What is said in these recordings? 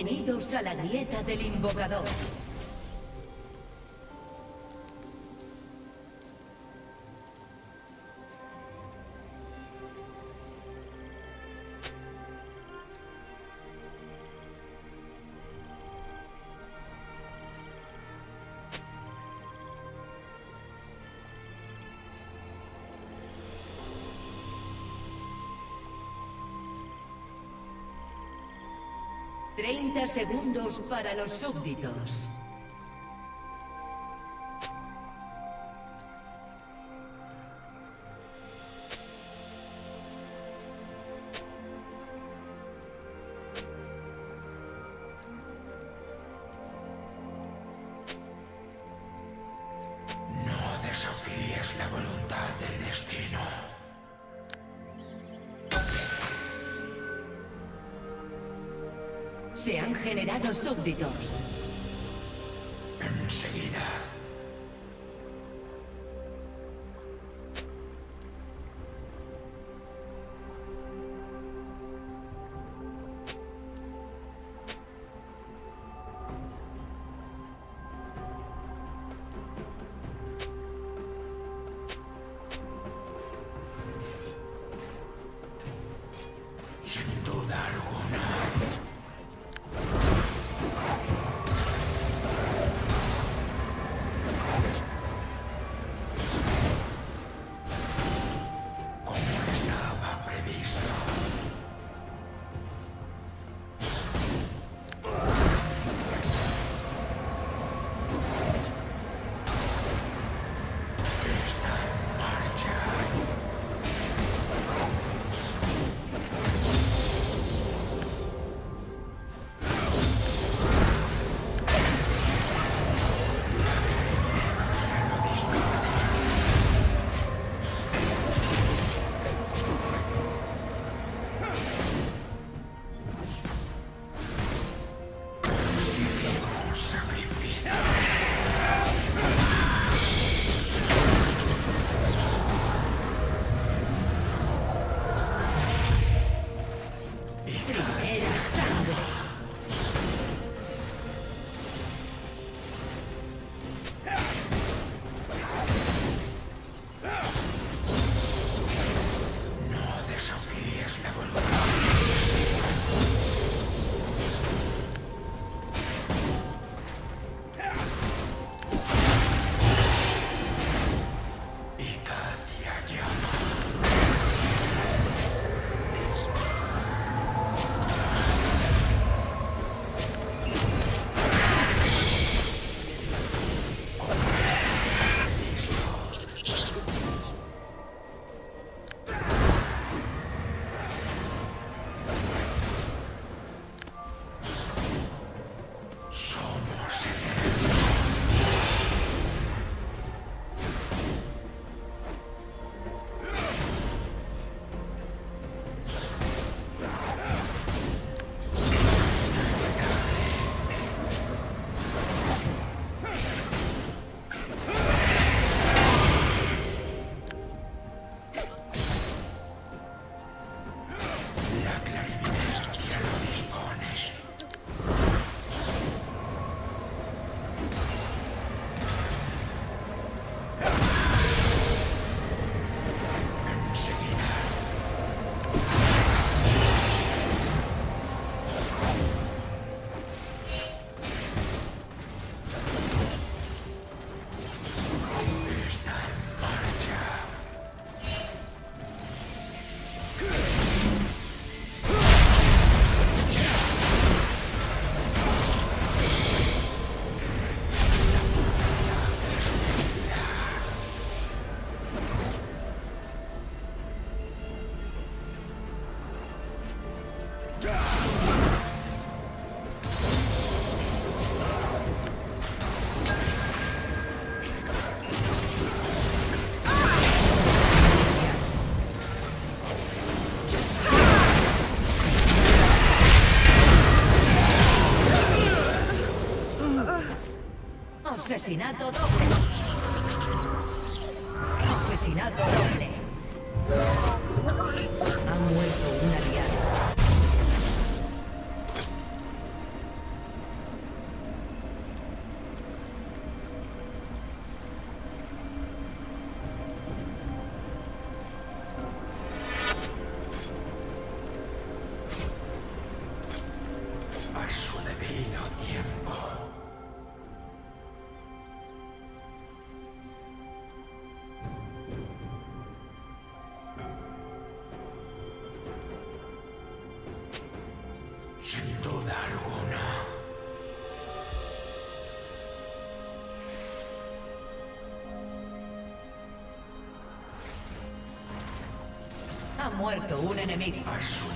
Bienvenidos a la grieta del invocador. Segundos para los súbditos. Generado súbditos. Asesinato doble. Asesinato doble. Ha muerto un aliado. Muerto un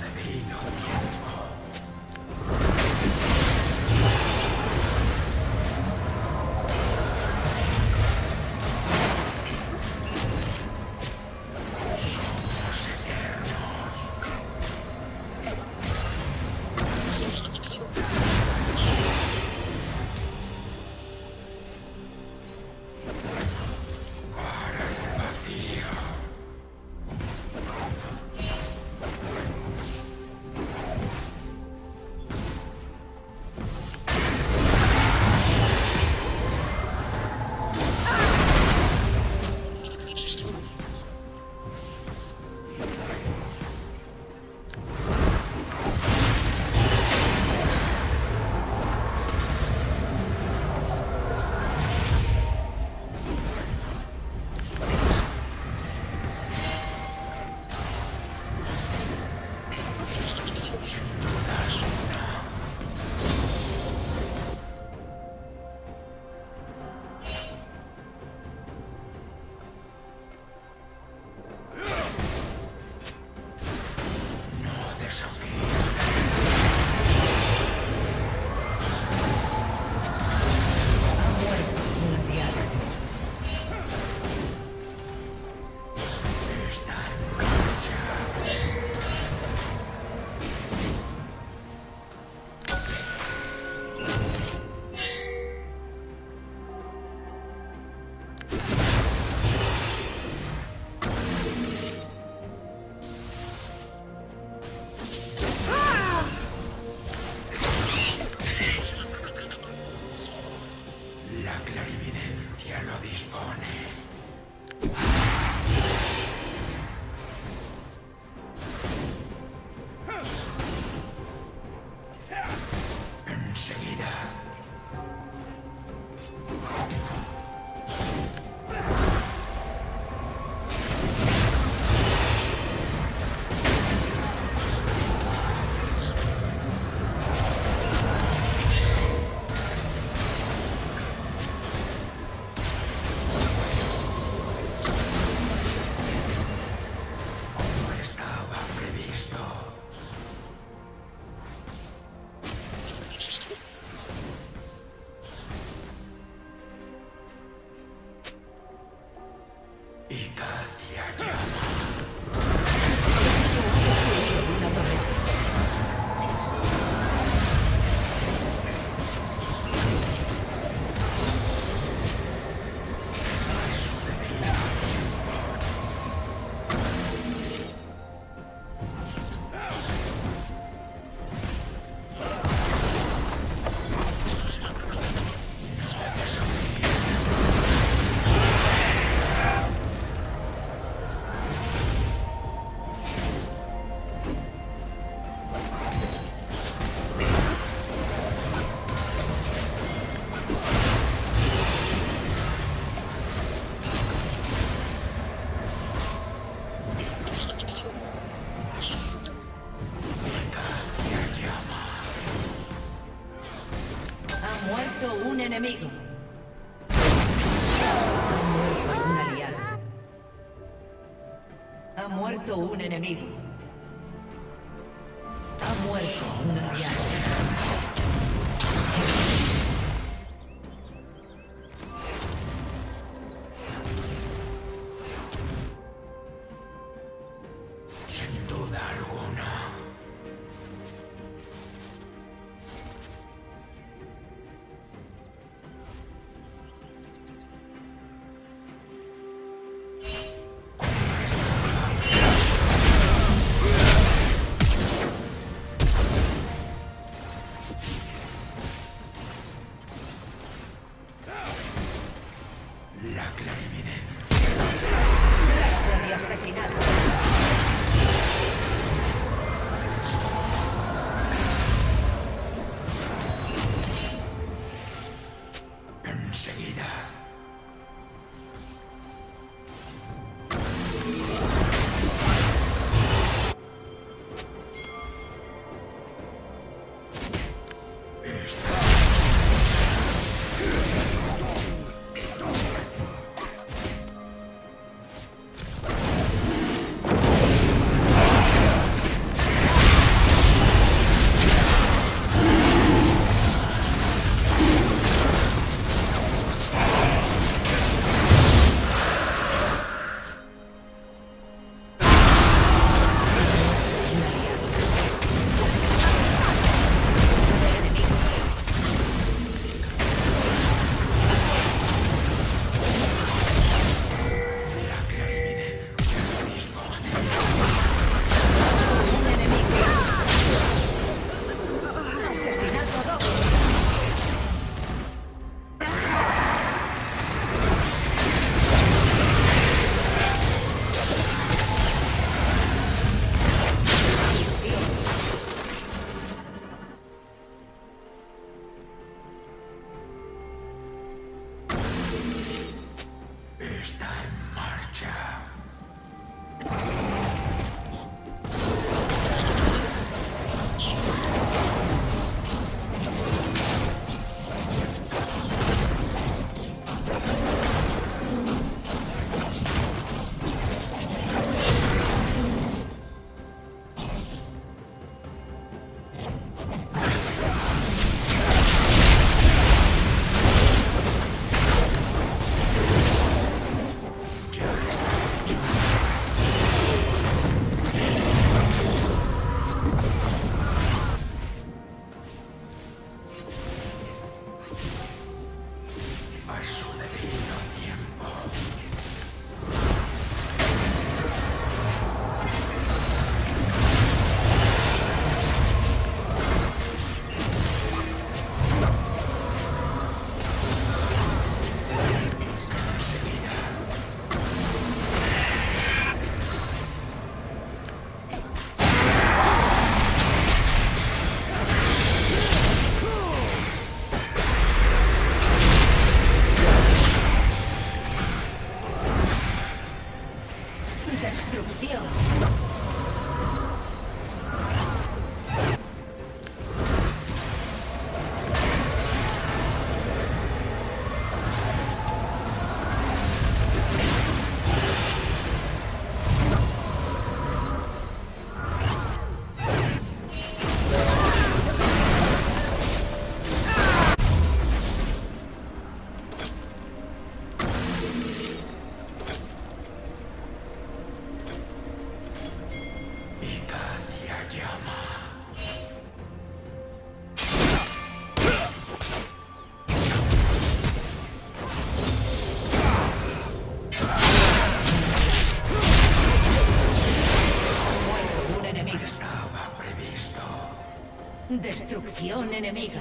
enemiga.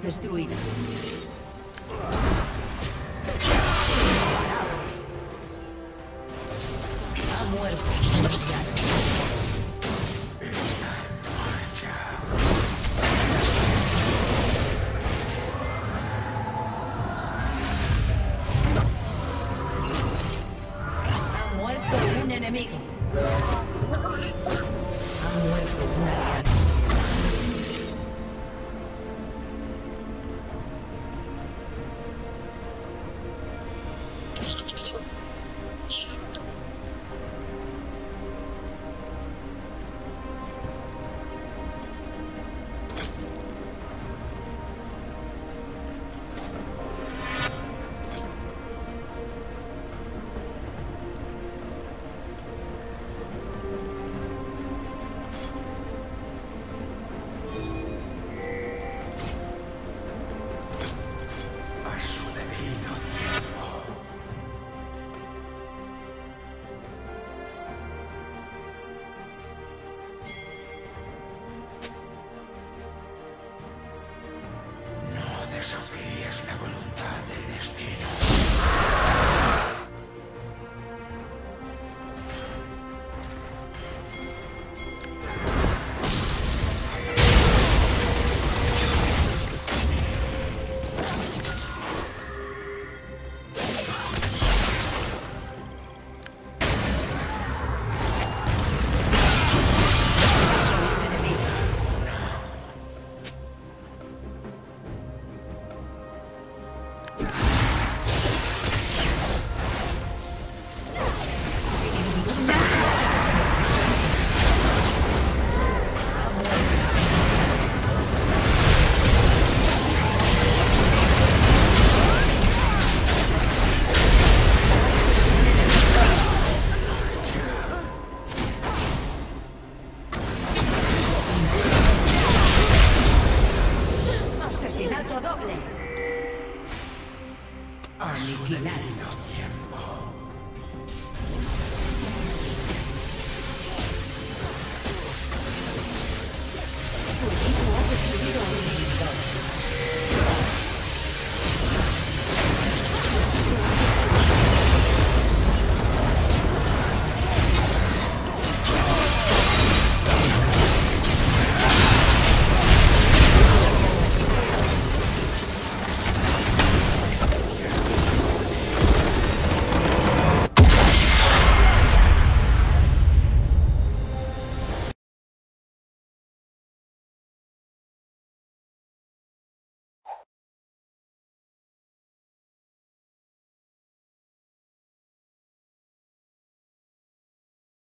Destruida. Aniquilado. tiempo.